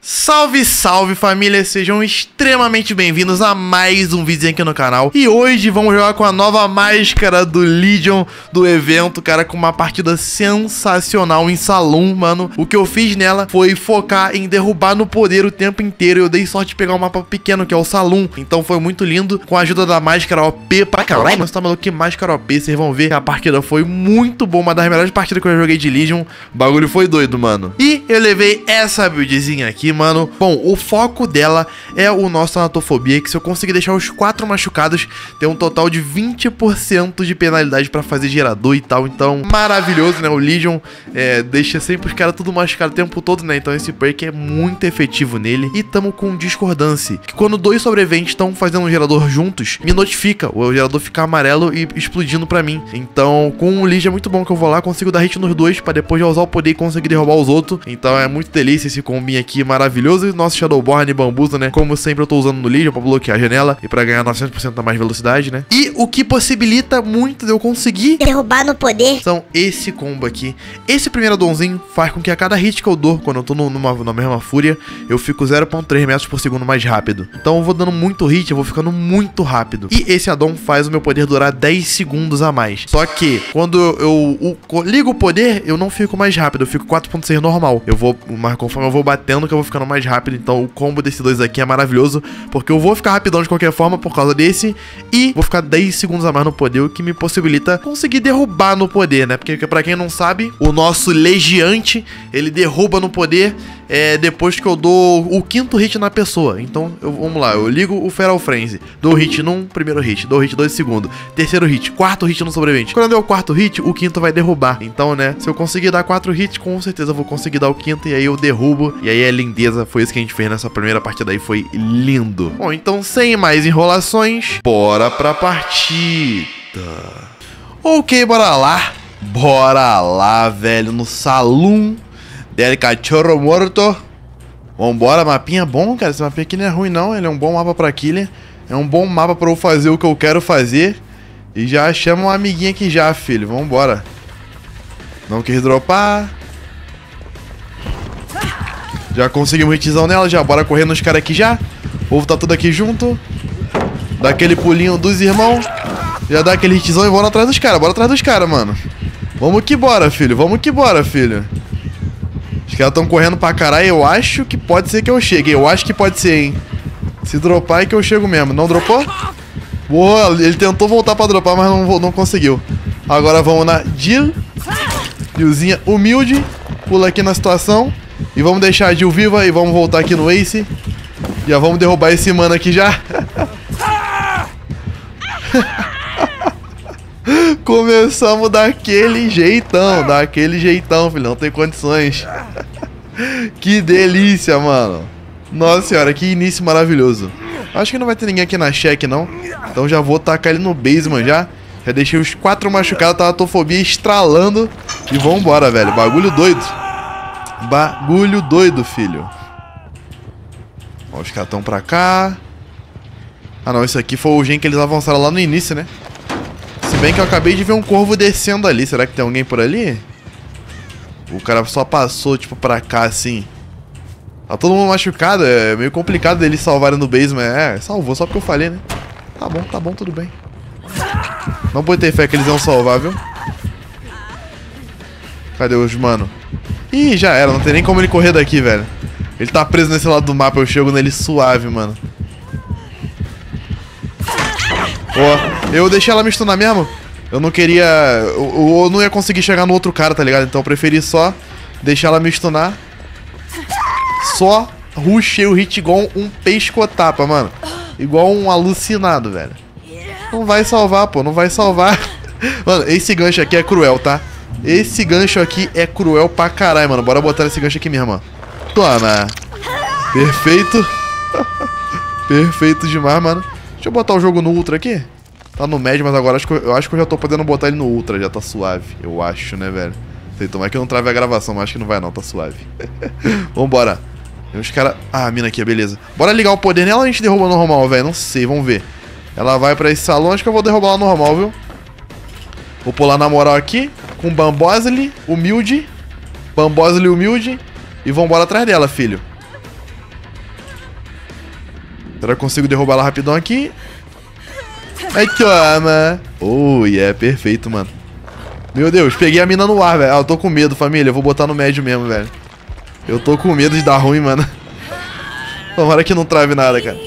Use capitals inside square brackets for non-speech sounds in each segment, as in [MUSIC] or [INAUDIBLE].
Salve, salve família, sejam extremamente bem-vindos a mais um vídeo aqui no canal. E hoje vamos jogar com a nova máscara do Legion do evento, cara, com uma partida sensacional em Saloon, mano. O que eu fiz nela foi focar em derrubar no poder o tempo inteiro. Eu dei sorte de pegar um mapa pequeno, que é o Saloon, então foi muito lindo. Com a ajuda da máscara OP pra caralho, mas tá maluco, que máscara OP, vocês vão ver. Que a partida foi muito boa Uma das melhores partidas que eu joguei de Legion, o bagulho foi doido, mano. E eu levei essa buildzinha aqui, mano. Bom, o foco dela é o nosso anatofobia, que se eu conseguir deixar os quatro machucados, tem um total de 20% de penalidade pra fazer gerador e tal. Então, maravilhoso, né? O Legion é, deixa sempre os caras tudo machucado o tempo todo, né? Então esse perk é muito efetivo nele. E tamo com discordância, que quando dois sobreviventes estão fazendo um gerador juntos, me notifica, o gerador fica amarelo e explodindo pra mim. Então, com o Legion é muito bom que eu vou lá, consigo dar hit nos dois, pra depois já usar o poder e conseguir derrubar os outros. Então é muito delícia esse combinho aqui, maravilhoso maravilhoso. E nosso Shadowborn Bambuza, né? Como sempre, eu tô usando no Legion pra bloquear a janela e pra ganhar 900% a mais velocidade, né? E o que possibilita muito de eu conseguir derrubar no poder são esse combo aqui. Esse primeiro donzinho faz com que a cada hit que eu dou, quando eu tô numa, numa mesma fúria, eu fico 0.3 metros por segundo mais rápido. Então eu vou dando muito hit, eu vou ficando muito rápido. E esse addon faz o meu poder durar 10 segundos a mais. Só que, quando eu, eu, eu ligo o poder, eu não fico mais rápido, eu fico 4.6 normal. Eu vou, mas conforme eu vou batendo, que eu vou ficando mais rápido. Então o combo desses dois aqui é maravilhoso. Porque eu vou ficar rapidão de qualquer forma por causa desse. E vou ficar 10 segundos a mais no poder, o que me possibilita conseguir derrubar no poder, né? Porque para quem não sabe, o nosso legiante, ele derruba no poder é, depois que eu dou o quinto hit na pessoa. Então, eu, vamos lá, eu ligo o Feral Frenzy. Dou hit num, primeiro hit. Dou hit dois segundo. Terceiro hit. Quarto hit no sobrevivente. Quando eu der o quarto hit, o quinto vai derrubar. Então, né, se eu conseguir dar quatro hits, com certeza eu vou conseguir dar o quinto. E aí eu derrubo. E aí é lindeza. Foi isso que a gente fez nessa primeira partida aí. Foi lindo. Bom, então, sem mais enrolações, bora pra partida. Ok, bora lá. Bora lá, velho, no salão del cachorro morto. Vambora, mapinha bom, cara. Esse mapinha aqui não é ruim, não. Ele é um bom mapa pra killer. É um bom mapa pra eu fazer o que eu quero fazer. E já chama um amiguinho aqui já, filho. Vambora. Não quis dropar. Já conseguimos hitzão nela, já. Bora correr nos caras aqui já. O povo tá tudo aqui junto. Dá aquele pulinho dos irmãos. Já dá aquele hitzão e bora atrás dos caras. Bora atrás dos caras, mano. Vamos que bora, filho. Vamos que bora, filho. Os caras estão correndo pra caralho. Eu acho que pode ser que eu chegue. Eu acho que pode ser, hein. Se dropar é que eu chego mesmo. Não dropou? Boa, ele tentou voltar pra dropar, mas não, não conseguiu. Agora vamos na Jill. Jillzinha humilde. Pula aqui na situação. E vamos deixar a Jill viva e vamos voltar aqui no Ace. Já vamos derrubar esse mano aqui já. [LAUGHS] Começamos daquele jeitão, daquele jeitão, filho. Não tem condições. que delícia, mano. Nossa senhora, que início maravilhoso. Acho que não vai ter ninguém aqui na check, não. Então já vou tacar ele no basement já. Já deixei os quatro machucados, tá a tofobia estralando. E vambora, velho. Bagulho doido. Bagulho doido, filho. Ó, os caras pra cá. Ah, não. Isso aqui foi o gen que eles avançaram lá no início, né? Se bem que eu acabei de ver um corvo descendo ali. Será que tem alguém por ali? O cara só passou, tipo, pra cá, assim. Tá todo mundo machucado. É meio complicado deles salvarem no basement. É, salvou só porque eu falei, né? Tá bom, tá bom, tudo bem. Não ter fé que eles vão salvar, viu? Cadê os mano? Ih, já era. Não tem nem como ele correr daqui, velho. Ele tá preso nesse lado do mapa. Eu chego nele suave, mano. Ó, eu deixei ela me stunar mesmo. Eu não queria... Eu, eu, não ia conseguir chegar no outro cara, tá ligado? Então eu preferi só deixar ela me stunar. Só rushei o hit igual um pescotapa, mano. Igual um alucinado, velho. Não vai salvar, pô. Não vai salvar. [LAUGHS] Mano, esse gancho aqui é cruel, tá? Esse gancho aqui é cruel pra caralho, mano. Bora botar esse gancho aqui mesmo, ó. Toma. Perfeito. [LAUGHS] Perfeito demais, mano. Deixa eu botar o jogo no Ultra aqui. Tá no médio, mas agora acho que eu, eu, acho que eu já tô podendo botar ele no Ultra, já tá suave. Eu acho, né, velho? Sei, tomar que eu não trave a gravação, mas acho que não vai não, tá suave. [LAUGHS] Vambora. Tem uns caras... Ah, a mina aqui, beleza. Bora ligar o poder nela ou a gente derruba normal, velho? Não sei, vamos ver. Ela vai pra esse salão, acho que eu vou derrubar ela normal, viu? Vou pular na moral aqui, com Bambosely, humilde. Bambosely humilde. E vambora atrás dela, filho. Será que eu consigo derrubar ela rapidão aqui? Aí toma. Oh, yeah, perfeito, mano. Meu Deus, peguei a mina no ar, velho. Ah, eu tô com medo, família. Eu vou botar no médio mesmo, velho. Eu tô com medo de dar ruim, mano. Tomara que não trave nada, cara.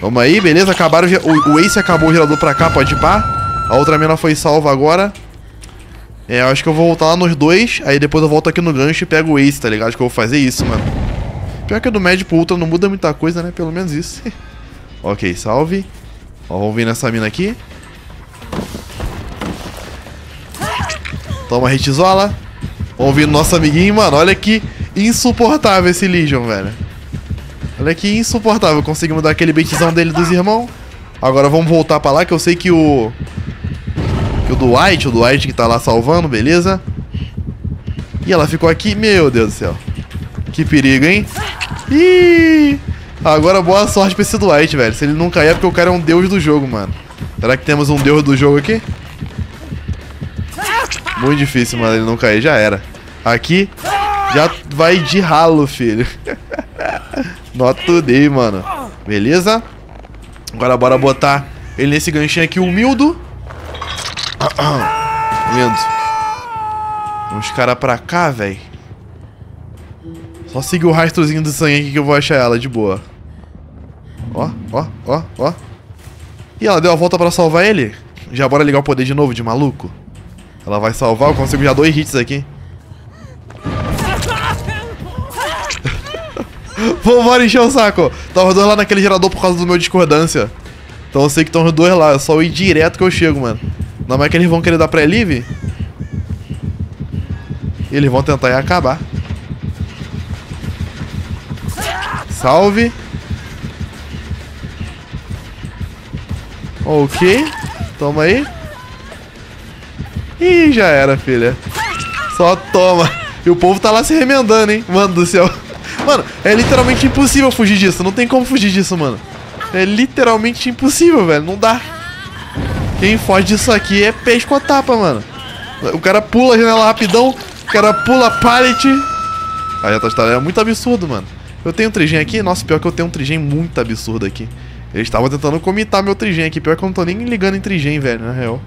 Vamos aí, beleza? Acabaram o, o Ace acabou o gerador pra cá, pode ir pá. A outra mina foi salva agora. É, acho que eu vou voltar lá nos dois. Aí depois eu volto aqui no gancho e pego o Ace, tá ligado? Acho que eu vou fazer isso, mano. Pior que do médio pro ultra não muda muita coisa, né? Pelo menos isso. [LAUGHS] ok, salve. Ó, vamos vir nessa mina aqui. Toma hitzola. Vamos vir no nosso amiguinho, mano. Olha que insuportável esse Legion, velho. Olha que insuportável. Conseguimos dar aquele baitzão dele dos irmãos. Agora vamos voltar pra lá, que eu sei que o... O Dwight, o Dwight que tá lá salvando, beleza? E ela ficou aqui. Meu Deus do céu. Que perigo, hein? Ih! Agora boa sorte pra esse Dwight, velho. Se ele não cair é porque o cara é um deus do jogo, mano. Será que temos um deus do jogo aqui? Muito difícil, mano, ele não cair. Já era. Aqui, já vai de ralo, filho. [LAUGHS] Nota D, mano. Beleza? Agora bora botar ele nesse ganchinho aqui, humildo. Lindo. Uns caras pra cá, velho. Só seguir o rastrozinho do sangue aqui que eu vou achar ela de boa. Ó, ó, ó, ó. E ela deu a volta pra salvar ele? Já bora ligar o poder de novo, de maluco? Ela vai salvar, eu consigo já dois hits aqui. [LAUGHS] Vambora encher o saco. Tá os dois lá naquele gerador por causa do meu discordância. Então eu sei que estão os dois lá. É só ir direto que eu chego, mano. Não é que eles vão querer dar pré-live? Eles vão tentar ir acabar. Salve. Ok. Toma aí. Ih, já era, filha. Só toma. E o povo tá lá se remendando, hein? Mano do céu. Mano, é literalmente impossível fugir disso. Não tem como fugir disso, mano. É literalmente impossível, velho. Não dá. Quem foge disso aqui é peixe com a tapa, mano. O cara pula a janela rapidão. O cara pula a pallet. Aí a tostada é muito absurdo, mano. Eu tenho um trigem aqui. Nossa, pior que eu tenho um trigem muito absurdo aqui. Eles estavam tentando comitar meu trigem aqui. Pior que eu não tô nem ligando em trigem, velho, na real.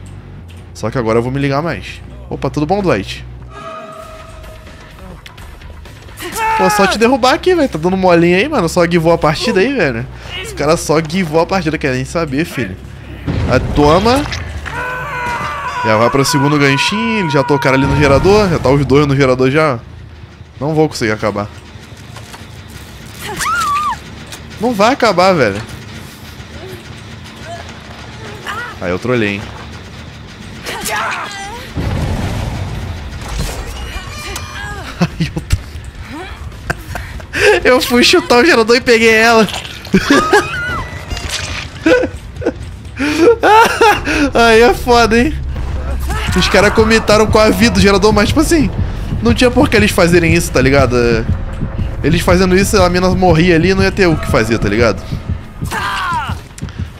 Só que agora eu vou me ligar mais. Opa, tudo bom, Dwight? Pô, só te derrubar aqui, velho. Tá dando molinha aí, mano. Só guivou a partida aí, velho. Os caras só guivou a partida, querem saber, filho. A toma. Já vai pro segundo ganchinho. Já cara ali no gerador. Já tá os dois no gerador já. Não vou conseguir acabar. Não vai acabar, velho. Aí eu trolhei, hein. Ai, eu, [LAUGHS] eu fui chutar o gerador e peguei ela. [LAUGHS] [LAUGHS] Aí é foda, hein? Os caras comentaram com a vida do gerador, mas tipo assim, não tinha por que eles fazerem isso, tá ligado? Eles fazendo isso, a mina morria ali não ia ter o que fazer, tá ligado?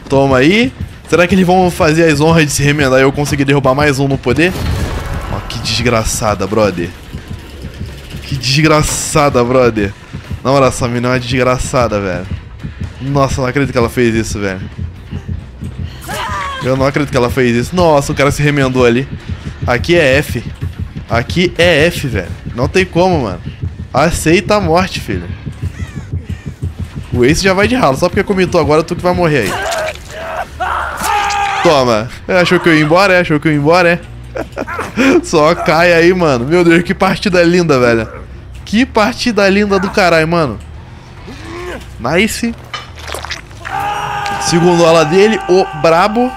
Toma aí. Será que eles vão fazer as honras de se remendar e eu conseguir derrubar mais um no poder? Ó, que desgraçada, brother. Que desgraçada, brother. Na moral, essa mina é uma desgraçada, velho. Nossa, não acredito que ela fez isso, velho. Eu não acredito que ela fez isso. Nossa, o cara se remendou ali. Aqui é F. Aqui é F, velho. Não tem como, mano. Aceita a morte, filho. O Ace já vai de ralo. Só porque comentou agora, tu que vai morrer aí. Toma. Achou que eu ia embora, é? Achou que eu ia embora, é? [LAUGHS] Só cai aí, mano. Meu Deus, que partida linda, velho. Que partida linda do caralho, mano. Nice. Segundo ala dele, o brabo.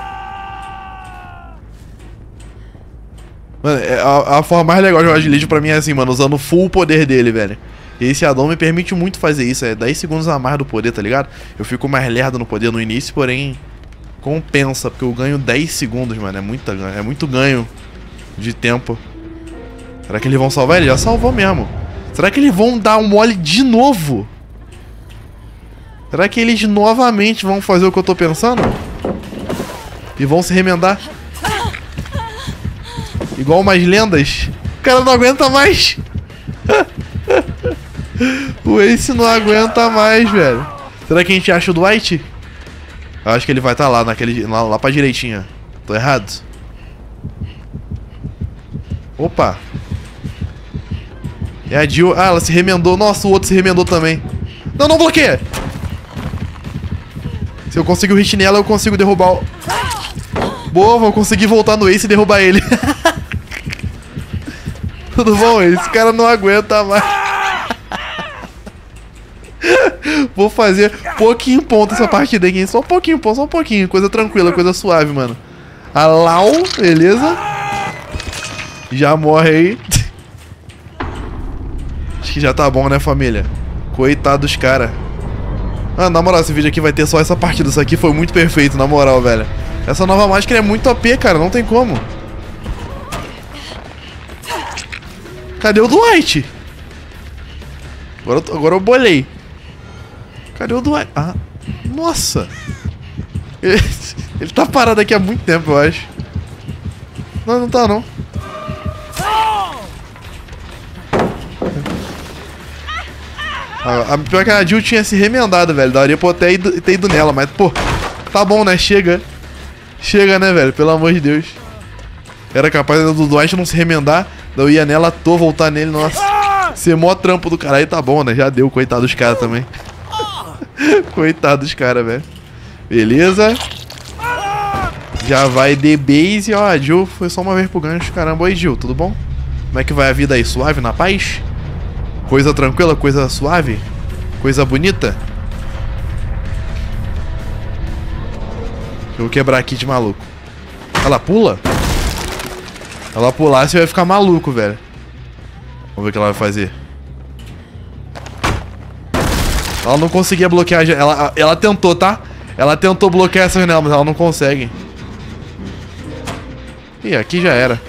Mano, é a, a, forma mais legal de jogar de Legion pra mim é assim, mano, usando full o poder dele, velho. E esse addon me permite muito fazer isso, é 10 segundos a mais do poder, tá ligado? Eu fico mais lerdo no poder no início, porém compensa, porque eu ganho 10 segundos, mano. É, muita, é muito ganho de tempo. Será que eles vão salvar ele? Já salvou mesmo. Será que eles vão dar um mole de novo? Será que eles novamente vão fazer o que eu tô pensando? E vão se remendar? Igual umas lendas? O cara não aguenta mais. o Ace não aguenta mais, velho. Será que a gente acha o Dwight? Eu acho que ele vai estar tá lá, naquele, lá, lá pra direitinha. Tô errado? Opa. É a Jill. Ah, ela se remendou. Nossa, o outro se remendou também. Não, não bloqueia. Se eu conseguir o hit nela, eu consigo derrubar o... Boa, vou conseguir voltar no Ace e derrubar ele. [LAUGHS] Tudo bom? Esse cara não aguenta mais. Vou fazer pouquinho ponto essa partida aqui. Só um pouquinho ponto, só um pouquinho. Coisa tranquila, coisa suave, mano. A Lau, beleza. Já morre aí. Acho que já tá bom, né, família? Coitado dos caras. Ah, na moral, esse vídeo aqui vai ter só essa partida. Isso aqui foi muito perfeito, na moral, velho. Essa nova máscara é muito OP, cara. Não tem como. Cadê o Dwight? Agora, eu, agora eu bolei. Cadê o Dwight? Ah, nossa. Ele, [LAUGHS] ele tá parado aqui há muito tempo, eu acho. Não, não tá, não. A, a, pior que a Jill tinha se remendado, velho. Daria pra até ido, ter ido nela, mas, pô, tá bom, né? Chega. Chega, né, velho? Pelo amor de Deus. Era capaz do Dwight não se remendar. Eu ia nela, tô voltar nele, nossa. Ser mó trampo do cara. Aí tá bom, né? Já deu, coitado dos caras também. [LAUGHS] coitado dos caras, velho. Beleza. Já vai de base. Ó, a Jill foi só uma vez pro gancho. Caramba, oi, Jill, tudo bom? Como é que vai a vida aí? Suave, na paz? Coisa tranquila, coisa suave? Coisa bonita? Eu vou quebrar aqui de maluco. Ela pula? Ela pular, você vai ficar maluco, velho. Vamos ver o que ela vai fazer. Ela não conseguia bloquear a. Ela, ela tentou, tá? Ela tentou bloquear essa janela, mas ela não consegue. Ih, aqui já era.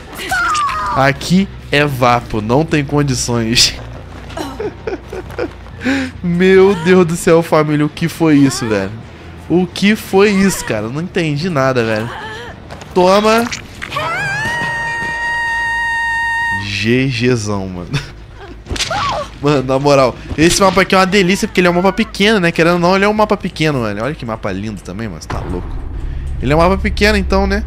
Aqui é vapo, não tem condições. [LAUGHS] Meu Deus do céu, família, o que foi isso, velho? O que foi isso, cara? não entendi nada, velho. Toma. GGzão, mano. Mano, na moral, esse mapa aqui é uma delícia porque ele é um mapa pequeno, né? Querendo ou não, ele é um mapa pequeno, velho. Olha que mapa lindo também, mas tá louco. Ele é um mapa pequeno, então, né?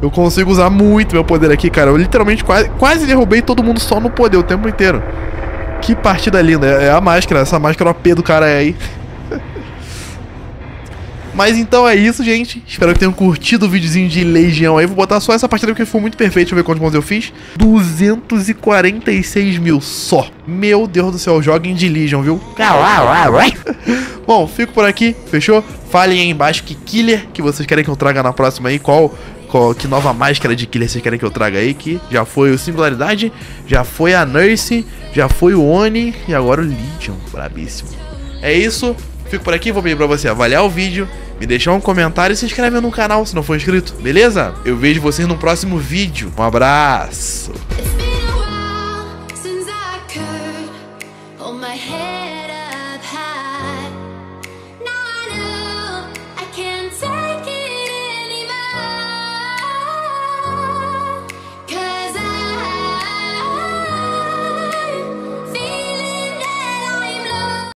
Eu consigo usar muito meu poder aqui, cara. Eu literalmente quase, quase derrubei todo mundo só no poder o tempo inteiro. Que partida linda. É, a máscara. Essa máscara OP do cara é aí. Mas então é isso, gente. Espero que tenham curtido o videozinho de Legião aí. Vou botar só essa partida porque foi muito perfeito. Deixa eu ver quantos pontos eu fiz. 246 mil só. Meu Deus do céu, joguem de Legion, viu? [LAUGHS] Bom, fico por aqui, fechou? Falem aí embaixo que killer que vocês querem que eu traga na próxima aí. Qual qual, que nova máscara de killer vocês querem que eu traga aí? Que já foi o Singularidade, já foi a Nurse, já foi o Oni e agora o Legion. Brabíssimo. É isso. Fico por aqui, vou pedir pra você avaliar o vídeo, me deixar um comentário e se inscrever no canal se não for inscrito, beleza? Eu vejo vocês no próximo vídeo. Um abraço!